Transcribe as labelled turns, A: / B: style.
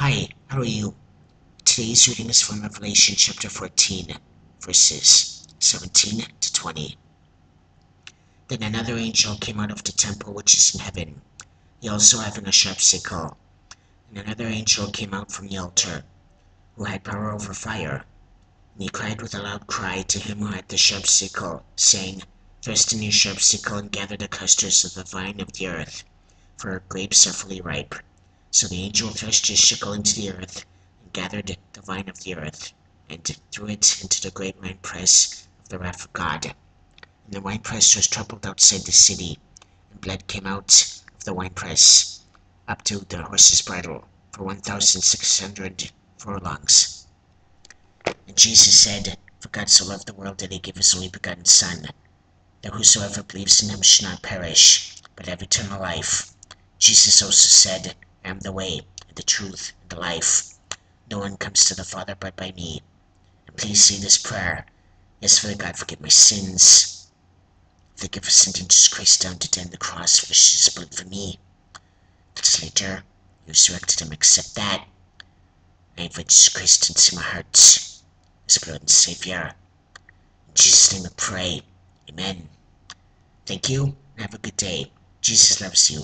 A: Hi, how are you? Today's reading is from Revelation chapter 14, verses 17 to 20. Then another angel came out of the temple which is in heaven, he also having a sharp sickle. And another angel came out from the altar, who had power over fire. And he cried with a loud cry to him who had the sharp sickle, saying, Thrust in your sharp sickle and gather the clusters of the vine of the earth, for grapes are fully ripe. So the angel thrust his sickle into the earth, and gathered the vine of the earth, and threw it into the great winepress of the wrath of God. And the winepress was troubled outside the city, and blood came out of the winepress up to the horse's bridle for one thousand six hundred furlongs. And Jesus said, For God so loved the world that he gave his only begotten Son, that whosoever believes in him should not perish, but have eternal life. Jesus also said, I am the way, and the truth, and the life. No one comes to the Father but by me. And please say this prayer. Yes, Father God, forgive my sins. Forgive us sending Jesus Christ down to die on the cross for his blood for me. Just later, you resurrected him, accept that. I invite Jesus Christ into my heart, his blood and Savior. In Jesus' name I pray. Amen. Thank you, and have a good day. Jesus loves you.